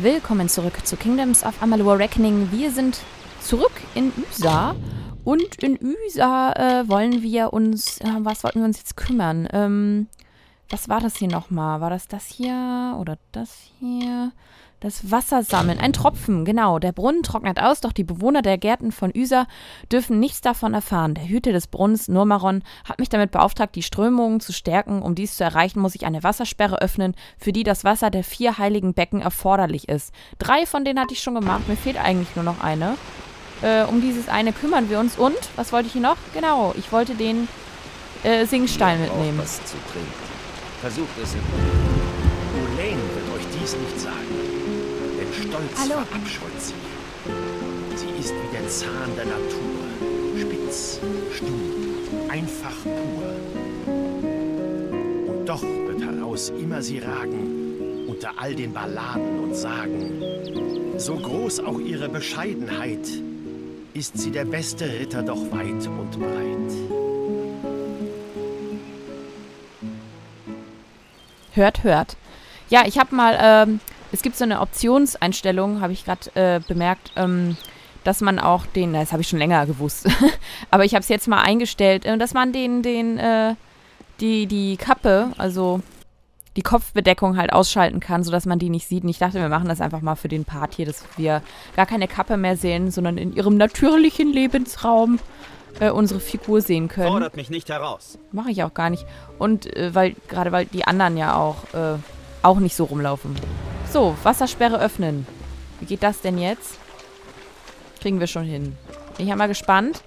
Willkommen zurück zu Kingdoms of Amalur Reckoning. Wir sind zurück in Üsa. Und in Üsa äh, wollen wir uns, äh, was wollten wir uns jetzt kümmern? Ähm, was war das hier nochmal? War das das hier oder das hier? Das Wasser sammeln. Ein Tropfen, genau. Der Brunnen trocknet aus, doch die Bewohner der Gärten von Üsa dürfen nichts davon erfahren. Der Hüter des Brunnens, Nurmaron, hat mich damit beauftragt, die Strömungen zu stärken. Um dies zu erreichen, muss ich eine Wassersperre öffnen, für die das Wasser der vier heiligen Becken erforderlich ist. Drei von denen hatte ich schon gemacht. Mir fehlt eigentlich nur noch eine. Äh, um dieses eine kümmern wir uns. Und, was wollte ich hier noch? Genau, ich wollte den äh, Singstein mitnehmen. Versucht es in Ulaine wird euch dies nicht sagen. Stolz Hallo. verabscheut sie. Sie ist wie der Zahn der Natur. Spitz, stumm, einfach pur. Und doch wird heraus immer sie ragen, unter all den Balladen und Sagen. So groß auch ihre Bescheidenheit, ist sie der beste Ritter doch weit und breit. Hört, hört. Ja, ich habe mal ähm, es gibt so eine Optionseinstellung, habe ich gerade äh, bemerkt, ähm, dass man auch den, das habe ich schon länger gewusst, aber ich habe es jetzt mal eingestellt, äh, dass man den, den, äh, die, die Kappe, also die Kopfbedeckung halt ausschalten kann, sodass man die nicht sieht. Und ich dachte, wir machen das einfach mal für den Part hier, dass wir gar keine Kappe mehr sehen, sondern in ihrem natürlichen Lebensraum äh, unsere Figur sehen können. Fordert mich nicht heraus. Mache ich auch gar nicht. Und äh, weil, gerade weil die anderen ja auch, äh, auch nicht so rumlaufen. So, Wassersperre öffnen. Wie geht das denn jetzt? Kriegen wir schon hin. Bin ich ja mal gespannt.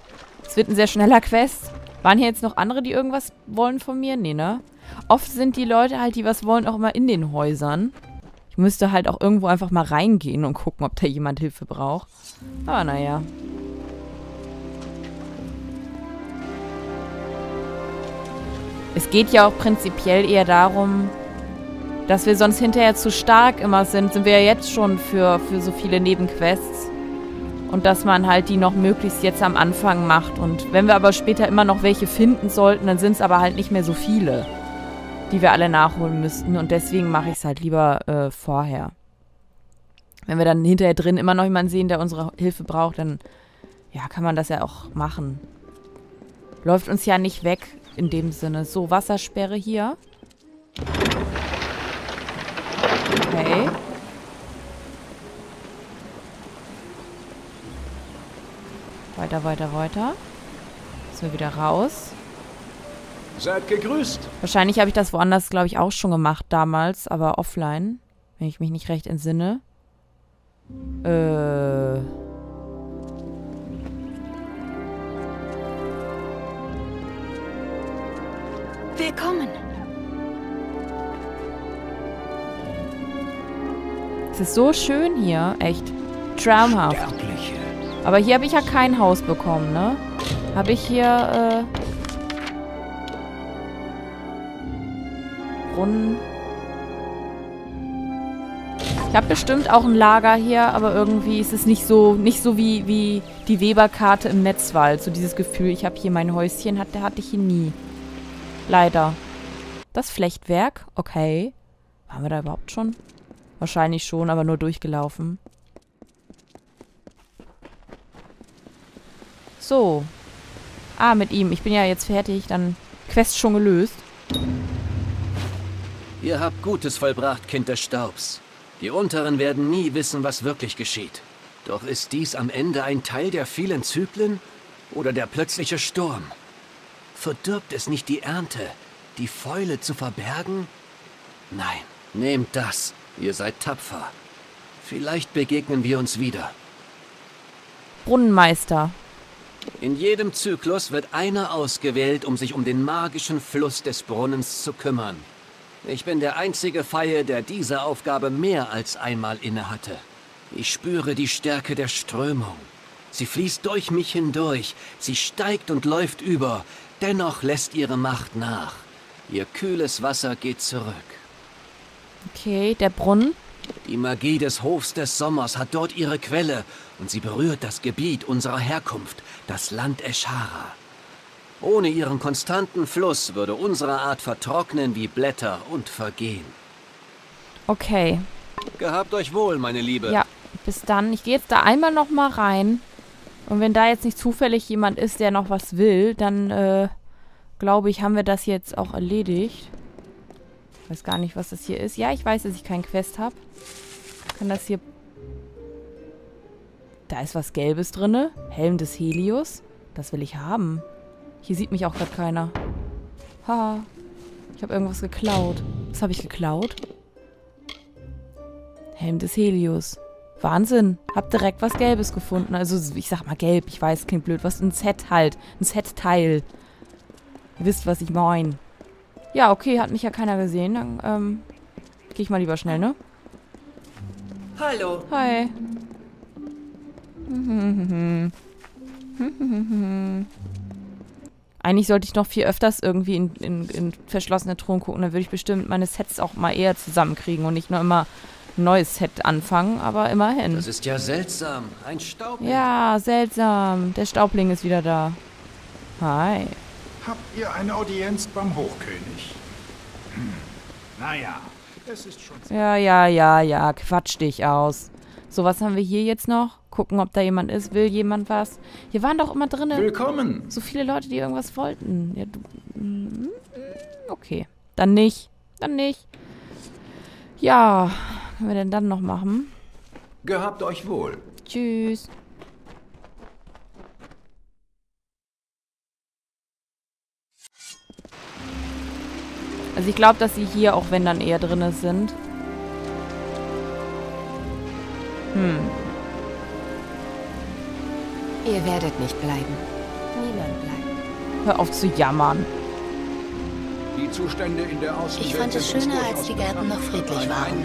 Es wird ein sehr schneller Quest. Waren hier jetzt noch andere, die irgendwas wollen von mir? Nee, ne? Oft sind die Leute halt, die was wollen, auch immer in den Häusern. Ich müsste halt auch irgendwo einfach mal reingehen und gucken, ob da jemand Hilfe braucht. Aber naja. Es geht ja auch prinzipiell eher darum, dass wir sonst hinterher zu stark immer sind, sind wir ja jetzt schon für, für so viele Nebenquests. Und dass man halt die noch möglichst jetzt am Anfang macht. Und wenn wir aber später immer noch welche finden sollten, dann sind es aber halt nicht mehr so viele, die wir alle nachholen müssten. Und deswegen mache ich es halt lieber äh, vorher. Wenn wir dann hinterher drin immer noch jemanden sehen, der unsere Hilfe braucht, dann ja, kann man das ja auch machen. Läuft uns ja nicht weg in dem Sinne. So, Wassersperre hier. Okay. Weiter, weiter, weiter. So, wieder raus. Seid gegrüßt. Wahrscheinlich habe ich das woanders, glaube ich, auch schon gemacht damals, aber offline. Wenn ich mich nicht recht entsinne. Äh. Willkommen. Es ist so schön hier. Echt. Traumhaft. Sterbliche. Aber hier habe ich ja kein Haus bekommen, ne? Habe ich hier, äh... Brunnen. Ich habe bestimmt auch ein Lager hier, aber irgendwie ist es nicht so, nicht so wie, wie die Weberkarte im Netzwald. So dieses Gefühl, ich habe hier mein Häuschen, hat, hatte ich hier nie. Leider. Das Flechtwerk, okay. Waren wir da überhaupt schon? Wahrscheinlich schon, aber nur durchgelaufen. So. Ah, mit ihm. Ich bin ja jetzt fertig. Dann Quest schon gelöst. Ihr habt Gutes vollbracht, Kind des Staubs. Die Unteren werden nie wissen, was wirklich geschieht. Doch ist dies am Ende ein Teil der vielen Zyklen oder der plötzliche Sturm? Verdirbt es nicht die Ernte, die Fäule zu verbergen? Nein, nehmt das. Ihr seid tapfer. Vielleicht begegnen wir uns wieder. Brunnenmeister. In jedem Zyklus wird einer ausgewählt, um sich um den magischen Fluss des Brunnens zu kümmern. Ich bin der einzige Feie, der diese Aufgabe mehr als einmal innehatte. Ich spüre die Stärke der Strömung. Sie fließt durch mich hindurch, sie steigt und läuft über, dennoch lässt ihre Macht nach. Ihr kühles Wasser geht zurück. Okay, der Brunnen. Die Magie des Hofs des Sommers hat dort ihre Quelle und sie berührt das Gebiet unserer Herkunft, das Land Eschara. Ohne ihren konstanten Fluss würde unsere Art vertrocknen wie Blätter und vergehen. Okay. Gehabt euch wohl, meine Liebe. Ja, bis dann. Ich gehe jetzt da einmal noch mal rein. Und wenn da jetzt nicht zufällig jemand ist, der noch was will, dann äh, glaube ich, haben wir das jetzt auch erledigt. Ich weiß gar nicht, was das hier ist. Ja, ich weiß, dass ich keinen Quest habe. Kann das hier... Da ist was Gelbes drin. Helm des Helios. Das will ich haben. Hier sieht mich auch gerade keiner. Haha. Ich habe irgendwas geklaut. Was habe ich geklaut? Helm des Helios. Wahnsinn. Hab direkt was Gelbes gefunden. Also, ich sag mal gelb. Ich weiß, klingt blöd. Was? Ein Set halt. Ein Set-Teil. Ihr wisst, was ich meine. Ja, okay. Hat mich ja keiner gesehen. Dann, ähm, gehe ich mal lieber schnell, ne? Hallo. Hi. Eigentlich sollte ich noch viel öfters irgendwie in, in, in verschlossene Truhen gucken. Dann würde ich bestimmt meine Sets auch mal eher zusammenkriegen und nicht nur immer ein neues Set anfangen, aber immerhin. Das ist ja seltsam. Ein Staubling. Ja, seltsam. Der Staubling ist wieder da. Hi. Habt ihr eine Audienz beim Hochkönig? Hm. Naja, es ist schon... Ja, ja, ja, ja. Quatsch dich aus. So, was haben wir hier jetzt noch? Gucken, ob da jemand ist. Will jemand was? Hier waren doch immer drinnen Willkommen. so viele Leute, die irgendwas wollten. Ja, du. mm, Okay. Dann nicht. Dann nicht. Ja. Was können wir denn dann noch machen? Gehabt euch wohl. Tschüss. Also ich glaube, dass sie hier auch wenn dann eher drinne sind. Hm. Ihr werdet nicht bleiben. Niemand bleibt. Hör auf zu jammern. Die Zustände in der Außenwelt Ich fand es schöner, als die Gärten noch friedlich waren.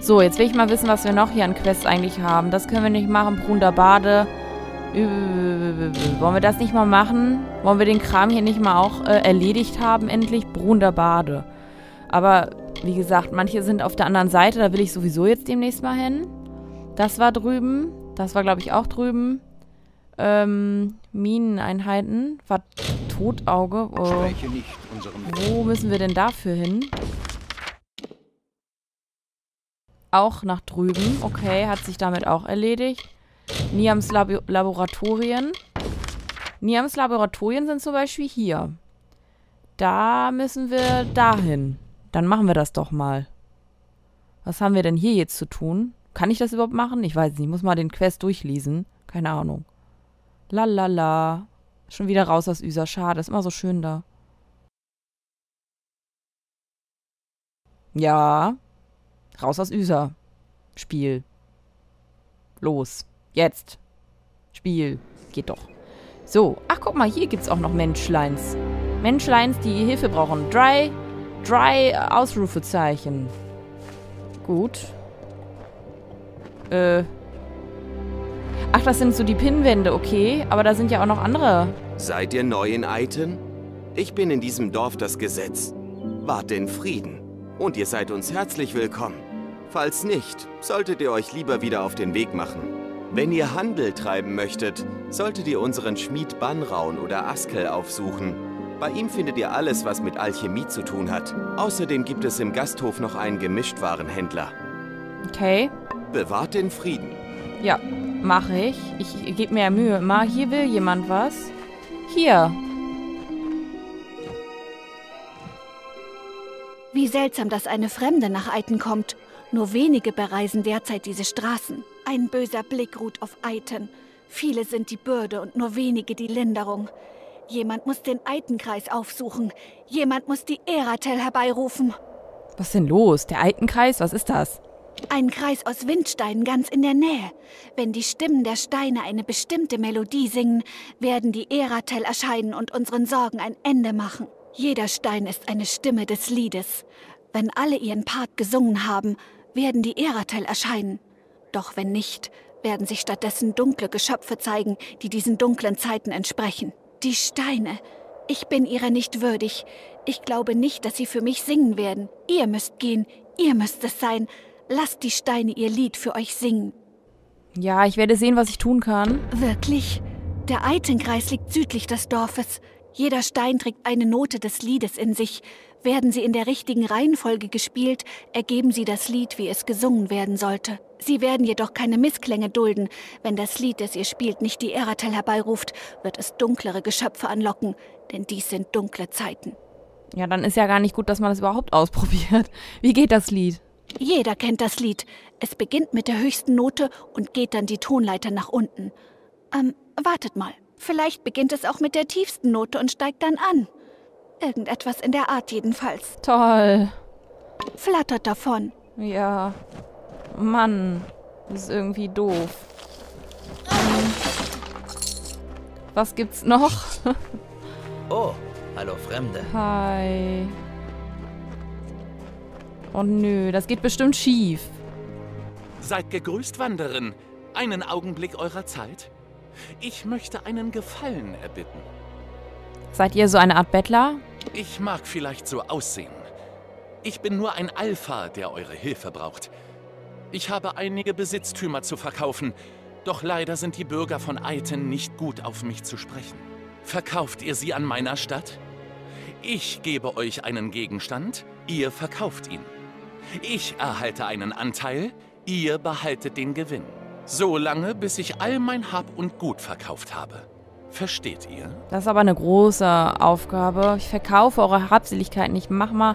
So, jetzt will ich mal wissen, was wir noch hier an Quests eigentlich haben. Das können wir nicht machen. Brunder Bade. Üh, Wollen wir das nicht mal machen? Wollen wir den Kram hier nicht mal auch äh, erledigt haben, endlich? Brunder Bade. Aber, wie gesagt, manche sind auf der anderen Seite. Da will ich sowieso jetzt demnächst mal hin. Das war drüben. Das war, glaube ich, auch drüben. Ähm, Mineneinheiten. War Totauge. Oh. Wo müssen wir denn dafür hin? Auch nach drüben. Okay, hat sich damit auch erledigt. Niams Labo Laboratorien. Niams Laboratorien sind zum Beispiel hier. Da müssen wir dahin. Dann machen wir das doch mal. Was haben wir denn hier jetzt zu tun? Kann ich das überhaupt machen? Ich weiß nicht. Ich muss mal den Quest durchlesen. Keine Ahnung. Lalala. Schon wieder raus aus Üser. Schade. Ist immer so schön da. Ja. Raus aus Üser. Spiel. Los. Jetzt. Spiel. Geht doch. So. Ach, guck mal, hier gibt's auch noch Menschleins. Menschleins, die Hilfe brauchen. Dry. Äh, Ausrufezeichen. Gut. Äh. Ach, das sind so die Pinnwände, okay. Aber da sind ja auch noch andere. Seid ihr neu in Eiten? Ich bin in diesem Dorf das Gesetz. Wart in Frieden. Und ihr seid uns herzlich willkommen. Falls nicht, solltet ihr euch lieber wieder auf den Weg machen. Wenn ihr Handel treiben möchtet, solltet ihr unseren Schmied Banraun oder Askel aufsuchen. Bei ihm findet ihr alles, was mit Alchemie zu tun hat. Außerdem gibt es im Gasthof noch einen Gemischtwarenhändler. Okay. Bewahrt den Frieden. Ja, mache ich. Ich gebe mir ja Mühe. Mal, hier will jemand was. Hier. Wie seltsam, dass eine Fremde nach Eiten kommt. Nur wenige bereisen derzeit diese Straßen. Ein böser Blick ruht auf Eiten. Viele sind die Bürde und nur wenige die Linderung. Jemand muss den Eitenkreis aufsuchen. Jemand muss die Eratel herbeirufen. Was ist denn los? Der Altenkreis? Was ist das? Ein Kreis aus Windsteinen ganz in der Nähe. Wenn die Stimmen der Steine eine bestimmte Melodie singen, werden die Eratel erscheinen und unseren Sorgen ein Ende machen. Jeder Stein ist eine Stimme des Liedes. Wenn alle ihren Part gesungen haben, werden die Eratel erscheinen. Doch wenn nicht, werden sich stattdessen dunkle Geschöpfe zeigen, die diesen dunklen Zeiten entsprechen. Die Steine. Ich bin ihrer nicht würdig. Ich glaube nicht, dass sie für mich singen werden. Ihr müsst gehen. Ihr müsst es sein. Lasst die Steine ihr Lied für euch singen. Ja, ich werde sehen, was ich tun kann. Wirklich? Der Eitenkreis liegt südlich des Dorfes. Jeder Stein trägt eine Note des Liedes in sich. Werden sie in der richtigen Reihenfolge gespielt, ergeben sie das Lied, wie es gesungen werden sollte. Sie werden jedoch keine Missklänge dulden. Wenn das Lied, das ihr spielt, nicht die Eratel herbeiruft, wird es dunklere Geschöpfe anlocken, denn dies sind dunkle Zeiten. Ja, dann ist ja gar nicht gut, dass man das überhaupt ausprobiert. Wie geht das Lied? Jeder kennt das Lied. Es beginnt mit der höchsten Note und geht dann die Tonleiter nach unten. Ähm, wartet mal. Vielleicht beginnt es auch mit der tiefsten Note und steigt dann an. Irgendetwas in der Art jedenfalls. Toll. Flattert davon. Ja. Mann, das ist irgendwie doof. Was gibt's noch? oh, hallo Fremde. Hi. Oh nö, das geht bestimmt schief. Seid gegrüßt, Wanderin. Einen Augenblick eurer Zeit. Ich möchte einen Gefallen erbitten. Seid ihr so eine Art Bettler? Ich mag vielleicht so aussehen. Ich bin nur ein Alpha, der eure Hilfe braucht. Ich habe einige Besitztümer zu verkaufen, doch leider sind die Bürger von Aiten nicht gut auf mich zu sprechen. Verkauft ihr sie an meiner Stadt? Ich gebe euch einen Gegenstand, ihr verkauft ihn. Ich erhalte einen Anteil, ihr behaltet den Gewinn. So lange, bis ich all mein Hab und Gut verkauft habe. Versteht ihr? Das ist aber eine große Aufgabe. Ich verkaufe eure Habseligkeit nicht. Mach mal.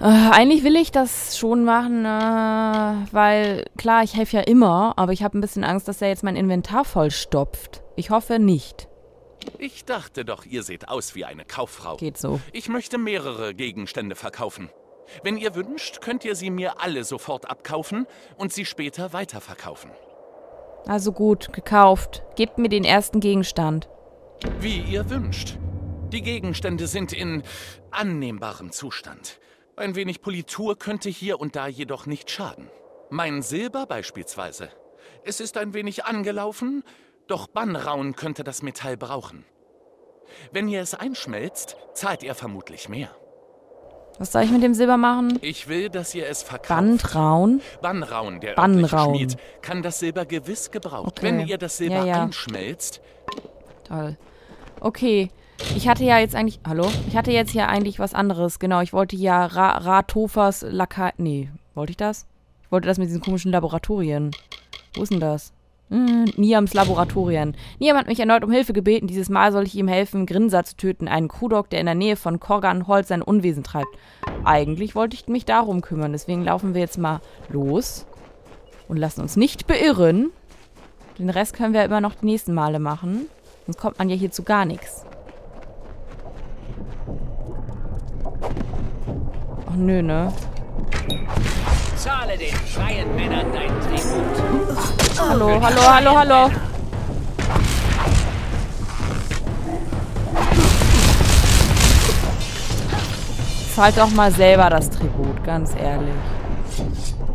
Äh, eigentlich will ich das schon machen, äh, weil klar, ich helfe ja immer, aber ich habe ein bisschen Angst, dass er jetzt mein Inventar vollstopft. Ich hoffe nicht. Ich dachte doch, ihr seht aus wie eine Kauffrau. Geht so. Ich möchte mehrere Gegenstände verkaufen. Wenn ihr wünscht, könnt ihr sie mir alle sofort abkaufen und sie später weiterverkaufen. Also gut, gekauft. Gebt mir den ersten Gegenstand. Wie ihr wünscht. Die Gegenstände sind in annehmbarem Zustand. Ein wenig Politur könnte hier und da jedoch nicht schaden. Mein Silber beispielsweise. Es ist ein wenig angelaufen, doch Bannraun könnte das Metall brauchen. Wenn ihr es einschmelzt, zahlt ihr vermutlich mehr. Was soll ich mit dem Silber machen? Ich will, dass ihr es verkauft. Bandraun? Bandraun, der Bandraun. Schmied, kann das Silber gewiss gebrauchen. Okay. Wenn ihr das Silber Ja, ja. einschmelzt, Toll. Okay. Ich hatte ja jetzt eigentlich. Hallo? Ich hatte jetzt hier eigentlich was anderes. Genau, ich wollte ja Ra Ratofers Lakai. Nee, wollte ich das? Ich wollte das mit diesen komischen Laboratorien. Wo ist denn das? Hm, Niams Laboratorien. Niam hat mich erneut um Hilfe gebeten. Dieses Mal soll ich ihm helfen, Grinsa zu töten. Einen Kudok, der in der Nähe von Korgan Holt sein Unwesen treibt. Eigentlich wollte ich mich darum kümmern. Deswegen laufen wir jetzt mal los. Und lassen uns nicht beirren. Den Rest können wir immer noch die nächsten Male machen. Sonst kommt man ja hier zu gar nichts. Ach nö, ne? Zahle den freien Männern dein Tribut. Hallo, hallo, hallo, hallo. Zahlt doch mal selber das Tribut, ganz ehrlich.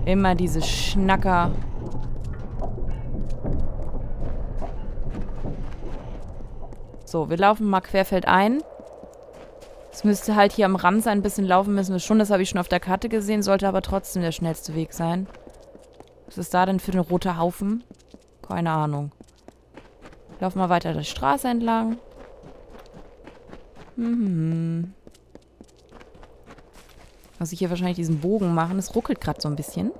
Immer diese Schnacker. So, wir laufen mal querfeldein. Es müsste halt hier am Rand sein. Ein bisschen laufen müssen wir schon. Das habe ich schon auf der Karte gesehen. Sollte aber trotzdem der schnellste Weg sein. Was ist da denn für ein roter Haufen? Keine Ahnung. Laufen wir weiter die Straße entlang. Mhm. Muss ich hier wahrscheinlich diesen Bogen machen. Es ruckelt gerade so ein bisschen.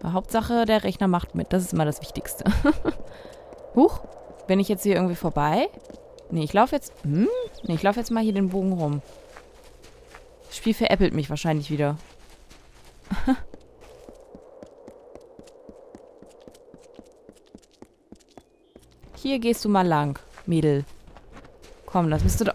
Aber Hauptsache, der Rechner macht mit. Das ist immer das Wichtigste. Huch. Bin ich jetzt hier irgendwie vorbei? Nee, ich laufe jetzt... Hm? Nee, ich laufe jetzt mal hier den Bogen rum. Das Spiel veräppelt mich wahrscheinlich wieder. Hier gehst du mal lang, Mädel. Komm, das bist du doch...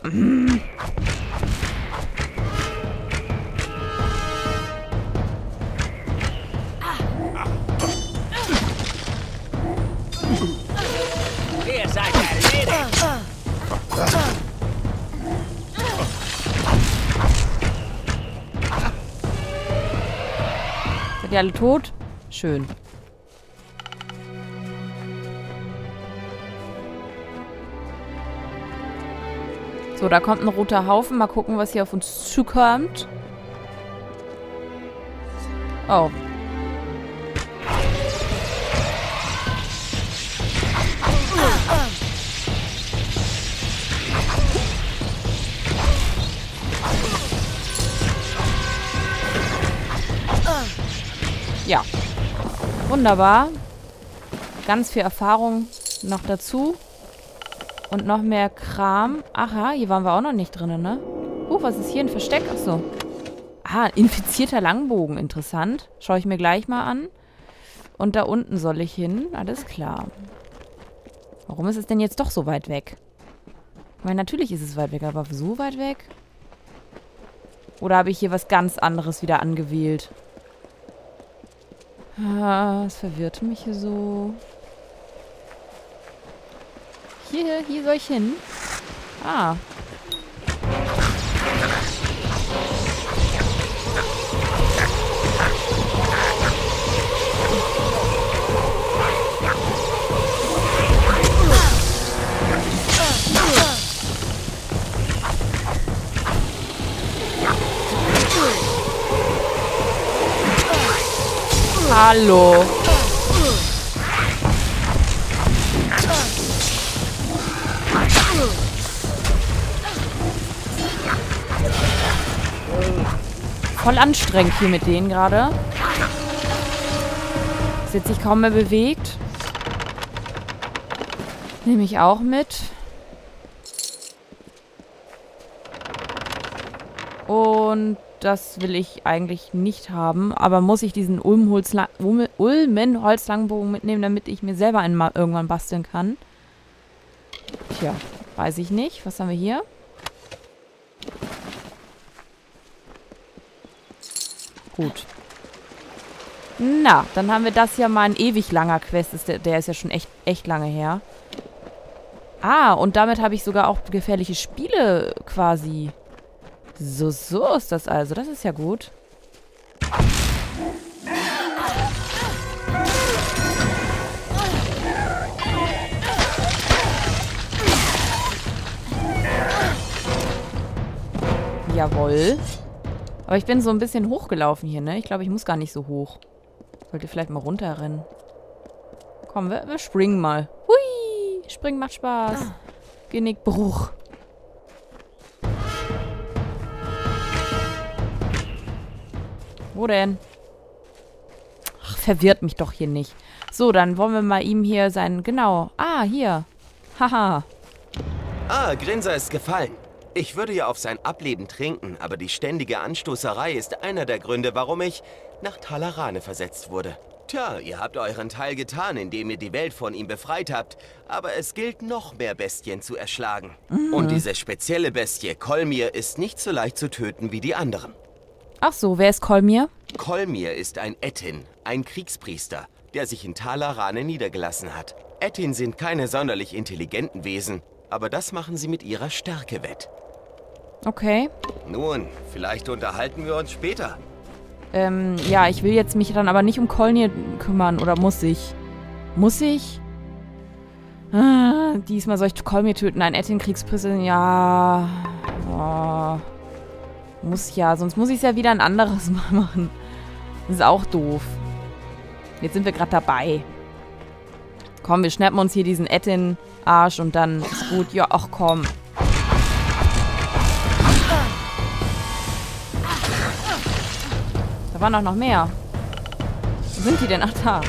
Seid ihr alle tot? Schön. So, da kommt ein roter Haufen. Mal gucken, was hier auf uns zukommt. Oh. Ja. Wunderbar. Ganz viel Erfahrung noch dazu. Und noch mehr Kram. Aha, hier waren wir auch noch nicht drin, ne? Uh, was ist hier? Ein Versteck? Achso. Ah, infizierter Langbogen. Interessant. Schaue ich mir gleich mal an. Und da unten soll ich hin. Alles klar. Warum ist es denn jetzt doch so weit weg? Ich meine, natürlich ist es weit weg, aber so weit weg? Oder habe ich hier was ganz anderes wieder angewählt? Ah, es verwirrt mich hier so. Hier, hier soll ich hin? Ah. Hallo. Voll anstrengend hier mit denen gerade. Ist jetzt sich kaum mehr bewegt. Nehme ich auch mit. Und das will ich eigentlich nicht haben. Aber muss ich diesen Ulmenholzla Ulm Ulmenholzlangbogen mitnehmen, damit ich mir selber einen mal irgendwann basteln kann? Tja, weiß ich nicht. Was haben wir hier? Gut. Na, dann haben wir das ja mal ein ewig langer Quest. Ist der, der ist ja schon echt, echt lange her. Ah, und damit habe ich sogar auch gefährliche Spiele quasi so, so ist das also. Das ist ja gut. Jawohl. Aber ich bin so ein bisschen hochgelaufen hier, ne? Ich glaube, ich muss gar nicht so hoch. Sollte vielleicht mal runterrennen. Komm, wir, wir springen mal. Hui! Springen macht Spaß. Genickbruch. Wo denn? Ach, verwirrt mich doch hier nicht. So, dann wollen wir mal ihm hier sein... Genau. Ah, hier. Haha. Ah, Grinser ist gefallen. Ich würde ja auf sein Ableben trinken, aber die ständige Anstoßerei ist einer der Gründe, warum ich nach Talarane versetzt wurde. Tja, ihr habt euren Teil getan, indem ihr die Welt von ihm befreit habt, aber es gilt noch mehr Bestien zu erschlagen. Mhm. Und diese spezielle Bestie, Kolmir, ist nicht so leicht zu töten wie die anderen. Ach so, wer ist Kolmir? Kolmir ist ein Ettin, ein Kriegspriester, der sich in Talarane niedergelassen hat. Ettin sind keine sonderlich intelligenten Wesen, aber das machen sie mit ihrer Stärke wett. Okay. Nun, vielleicht unterhalten wir uns später. Ähm, ja, ich will jetzt mich dann aber nicht um Kolmir kümmern, oder muss ich? Muss ich? Ah, diesmal soll ich Kolmir töten, ein Ettin-Kriegspriester, ja... Oh. Muss ja, sonst muss ich es ja wieder ein anderes Mal machen. Das ist auch doof. Jetzt sind wir gerade dabei. Komm, wir schnappen uns hier diesen Ettin-Arsch und dann ist gut. Ja, ach komm. Da waren doch noch mehr. Wo sind die denn? Ach, da.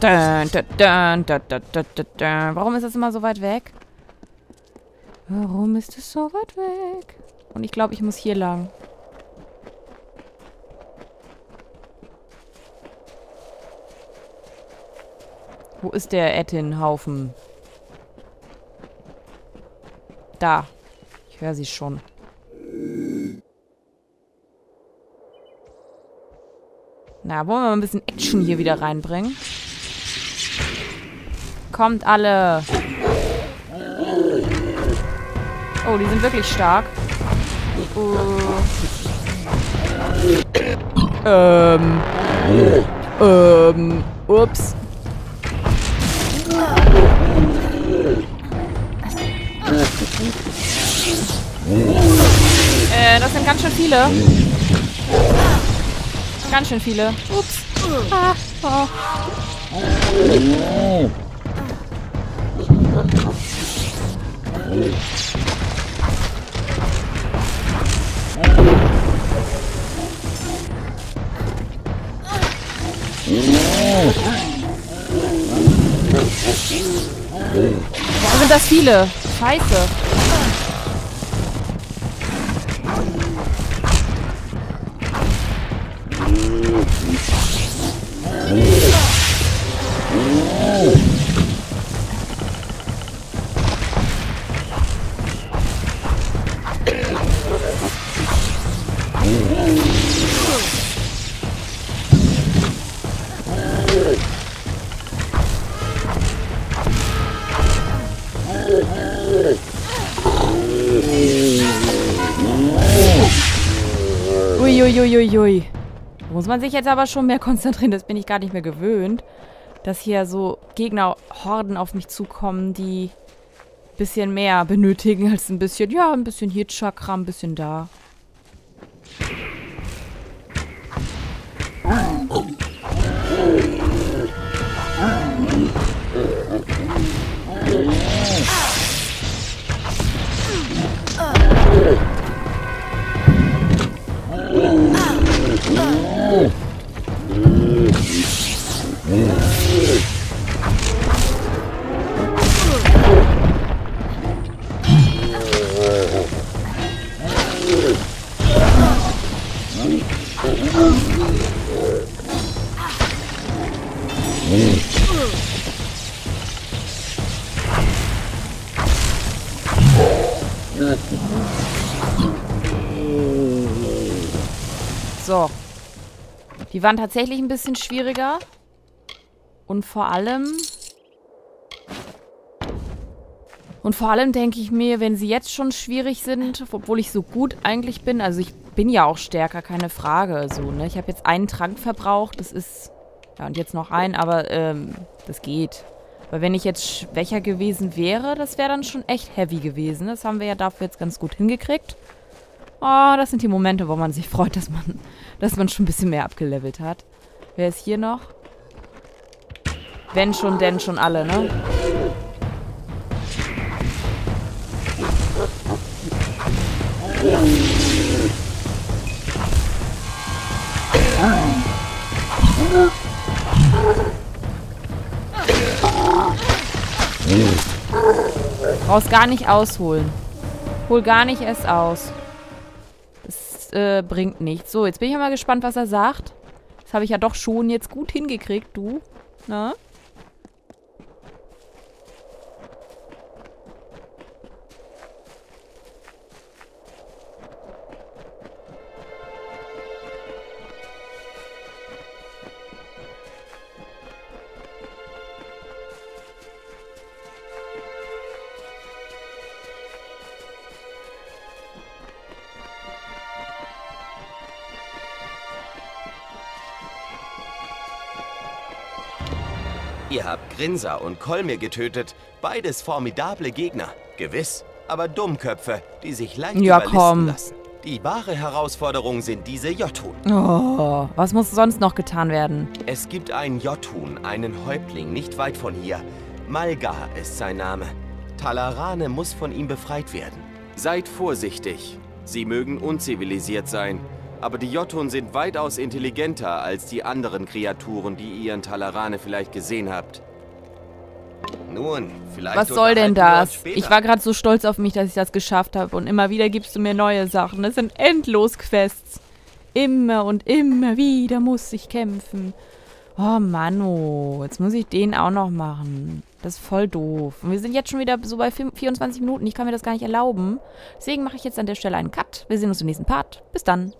Dun, dun, dun, Warum ist das immer so weit weg? Warum ist es so weit weg? Und ich glaube, ich muss hier lang. Wo ist der Ettin-Haufen? Da. Ich höre sie schon. Na, wollen wir mal ein bisschen Action hier wieder reinbringen? Kommt alle. Oh, die sind wirklich stark. Uh. Ähm. Ähm. Ups. Äh, das sind ganz schön viele. Ganz schön viele. Ups. Ah, oh. Warum sind das viele? Scheiße. Uiuiuiui. Muss man sich jetzt aber schon mehr konzentrieren. Das bin ich gar nicht mehr gewöhnt. Dass hier so Gegnerhorden auf mich zukommen, die ein bisschen mehr benötigen als ein bisschen, ja, ein bisschen hier Chakra, ein bisschen da. So. Waren tatsächlich ein bisschen schwieriger. Und vor allem... Und vor allem denke ich mir, wenn sie jetzt schon schwierig sind, obwohl ich so gut eigentlich bin, also ich bin ja auch stärker, keine Frage, so, ne? Ich habe jetzt einen Trank verbraucht, das ist, ja, und jetzt noch einen, aber, ähm, das geht. Weil wenn ich jetzt schwächer gewesen wäre, das wäre dann schon echt heavy gewesen. Das haben wir ja dafür jetzt ganz gut hingekriegt. Oh, das sind die Momente, wo man sich freut, dass man, dass man schon ein bisschen mehr abgelevelt hat. Wer ist hier noch? Wenn schon, denn schon alle, ne? Brauchst gar nicht ausholen. Hol gar nicht erst aus. Äh, bringt nichts. So, jetzt bin ich mal gespannt, was er sagt. Das habe ich ja doch schon jetzt gut hingekriegt, du. Na? Habt Grinser und Kolmir getötet. Beides formidable Gegner. Gewiss. Aber Dummköpfe, die sich leicht Ja, überlisten komm. lassen. Die wahre Herausforderung sind diese Jottun. Oh, was muss sonst noch getan werden? Es gibt einen Jottun, einen Häuptling, nicht weit von hier. Malgar ist sein Name. Talarane muss von ihm befreit werden. Seid vorsichtig. Sie mögen unzivilisiert sein, aber die Jottun sind weitaus intelligenter als die anderen Kreaturen, die ihr in Talarane vielleicht gesehen habt. Nun, vielleicht Was soll denn das? Ich war gerade so stolz auf mich, dass ich das geschafft habe. Und immer wieder gibst du mir neue Sachen. Das sind endlos Quests. Immer und immer wieder muss ich kämpfen. Oh Manno, jetzt muss ich den auch noch machen. Das ist voll doof. Und wir sind jetzt schon wieder so bei 24 Minuten. Ich kann mir das gar nicht erlauben. Deswegen mache ich jetzt an der Stelle einen Cut. Wir sehen uns im nächsten Part. Bis dann.